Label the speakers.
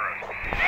Speaker 1: room.